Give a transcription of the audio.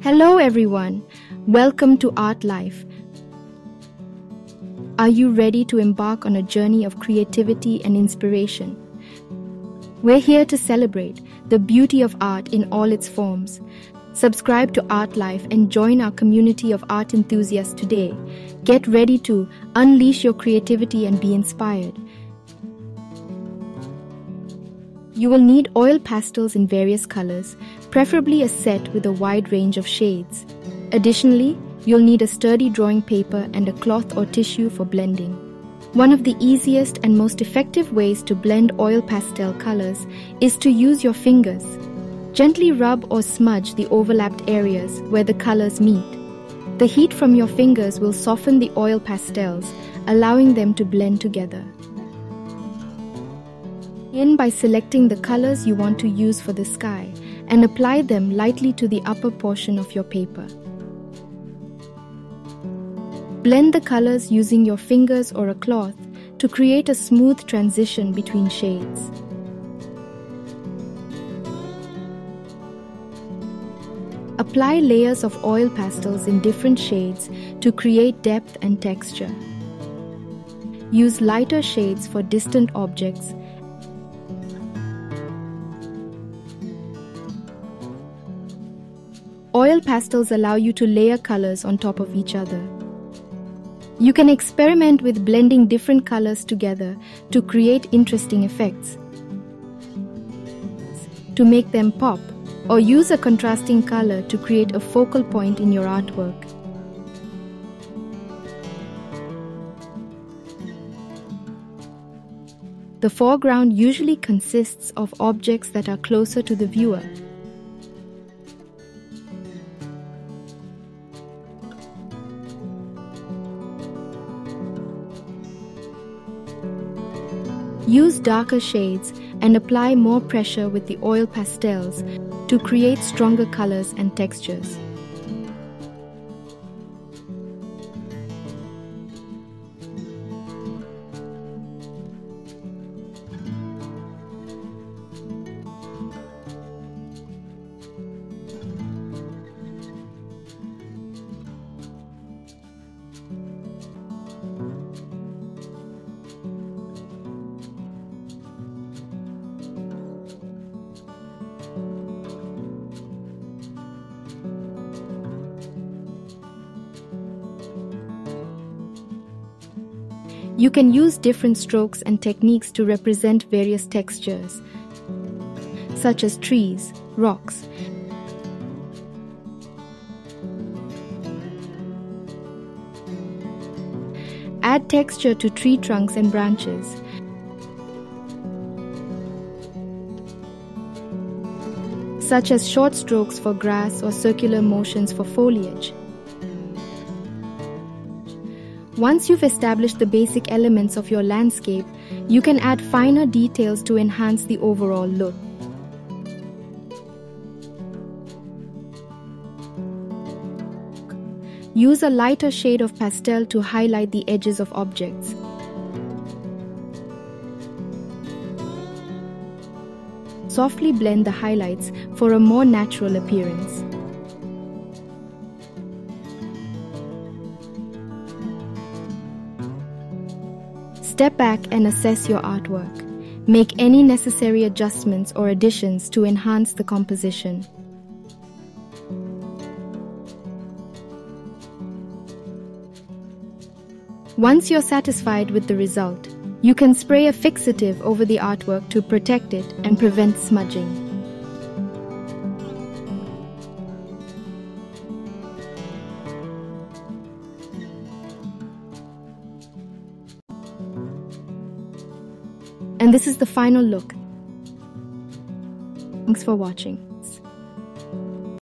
Hello, everyone. Welcome to Art Life. Are you ready to embark on a journey of creativity and inspiration? We're here to celebrate the beauty of art in all its forms. Subscribe to Art Life and join our community of art enthusiasts today. Get ready to unleash your creativity and be inspired. You will need oil pastels in various colors, preferably a set with a wide range of shades. Additionally, you'll need a sturdy drawing paper and a cloth or tissue for blending. One of the easiest and most effective ways to blend oil pastel colors is to use your fingers. Gently rub or smudge the overlapped areas where the colors meet. The heat from your fingers will soften the oil pastels, allowing them to blend together. Begin by selecting the colors you want to use for the sky and apply them lightly to the upper portion of your paper. Blend the colors using your fingers or a cloth to create a smooth transition between shades. Apply layers of oil pastels in different shades to create depth and texture. Use lighter shades for distant objects Oil pastels allow you to layer colors on top of each other. You can experiment with blending different colors together to create interesting effects. To make them pop, or use a contrasting color to create a focal point in your artwork. The foreground usually consists of objects that are closer to the viewer. Use darker shades and apply more pressure with the oil pastels to create stronger colors and textures. You can use different strokes and techniques to represent various textures, such as trees, rocks, Add texture to tree trunks and branches. such as short strokes for grass or circular motions for foliage. Once you've established the basic elements of your landscape, you can add finer details to enhance the overall look. Use a lighter shade of pastel to highlight the edges of objects. Softly blend the highlights for a more natural appearance. Step back and assess your artwork. Make any necessary adjustments or additions to enhance the composition. Once you're satisfied with the result, you can spray a fixative over the artwork to protect it and prevent smudging. And this is the final look. Thanks for watching.